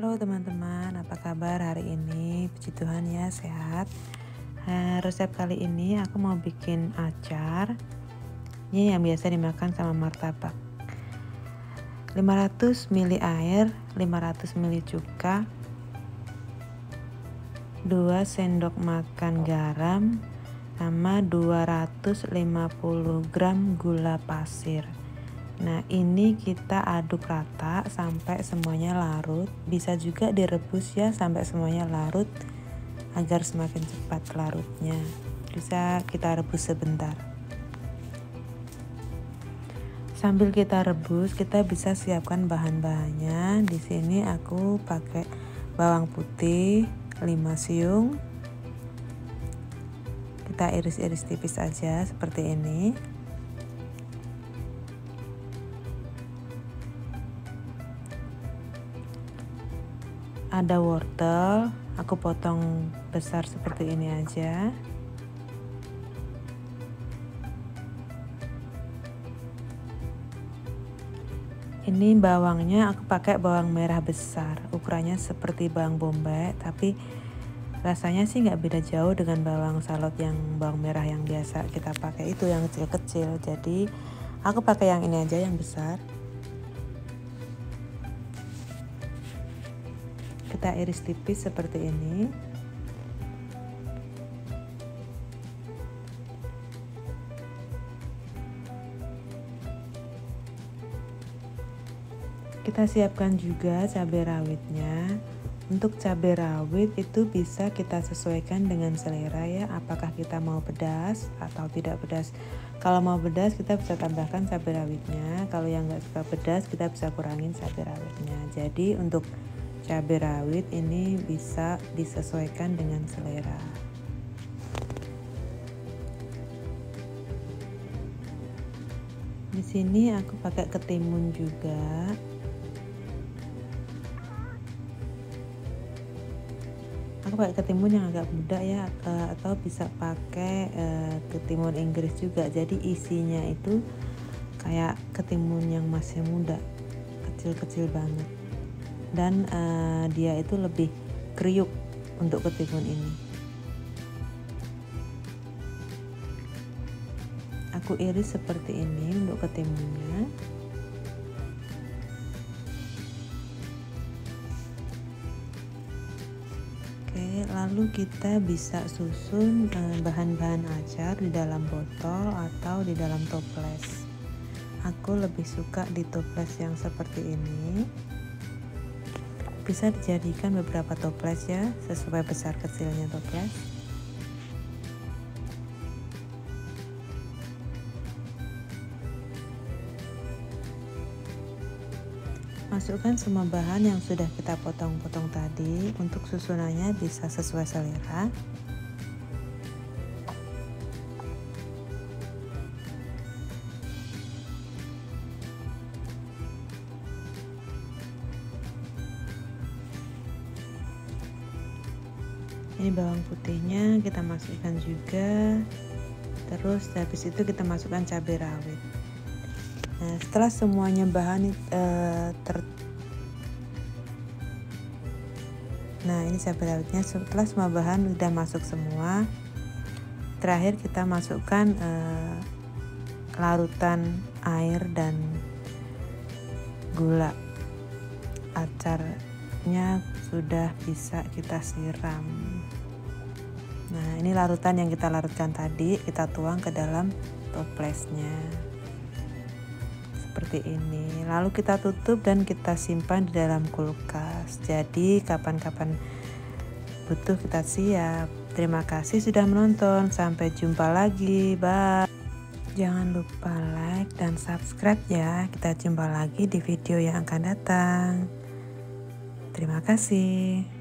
Halo teman-teman, apa kabar hari ini? Puji Tuhan ya, sehat. Nah, resep kali ini aku mau bikin acar. Ini yang biasa dimakan sama martabak. 500 ml air, 500 ml cuka, 2 sendok makan garam, sama 250 gram gula pasir. Nah, ini kita aduk rata sampai semuanya larut. Bisa juga direbus ya sampai semuanya larut agar semakin cepat larutnya. Bisa kita rebus sebentar. Sambil kita rebus, kita bisa siapkan bahan-bahannya. Di sini aku pakai bawang putih 5 siung. Kita iris-iris tipis aja seperti ini. Ada wortel aku potong besar seperti ini aja. Ini bawangnya aku pakai bawang merah besar. Ukurannya seperti bawang bombay tapi rasanya sih nggak beda jauh dengan bawang salad yang bawang merah yang biasa kita pakai itu yang kecil-kecil. Jadi aku pakai yang ini aja yang besar kita iris tipis seperti ini. Kita siapkan juga cabai rawitnya. Untuk cabai rawit itu bisa kita sesuaikan dengan selera ya. Apakah kita mau pedas atau tidak pedas. Kalau mau pedas kita bisa tambahkan cabai rawitnya. Kalau yang nggak suka pedas kita bisa kurangin cabai rawitnya. Jadi untuk cabai rawit ini bisa disesuaikan dengan selera. Di sini aku pakai ketimun juga. Aku pakai ketimun yang agak muda ya, eh, atau bisa pakai eh, ketimun Inggris juga. Jadi isinya itu kayak ketimun yang masih muda, kecil-kecil banget dan uh, dia itu lebih kriuk untuk ketimun ini. Aku iris seperti ini untuk ketimunnya. Oke, lalu kita bisa susun eh, bahan-bahan acar di dalam botol atau di dalam toples. Aku lebih suka di toples yang seperti ini bisa dijadikan beberapa toples ya sesuai besar kecilnya toples Masukkan semua bahan yang sudah kita potong-potong tadi untuk susunannya bisa sesuai selera. Ini bawang putihnya kita masukkan juga. Terus habis itu kita masukkan cabai rawit. Nah setelah semuanya bahan uh, ter nah ini cabai rawitnya. Setelah semua bahan sudah masuk semua terakhir kita masukkan uh, larutan air dan gula. Acarnya sudah bisa kita siram nah ini larutan yang kita larutkan tadi kita tuang ke dalam toplesnya. Seperti ini. Lalu kita tutup dan kita simpan di dalam kulkas. Jadi kapan-kapan butuh kita siap. Terima kasih sudah menonton. Sampai jumpa lagi. Bye. Jangan lupa like dan subscribe ya. Kita jumpa lagi di video yang akan datang. Terima kasih.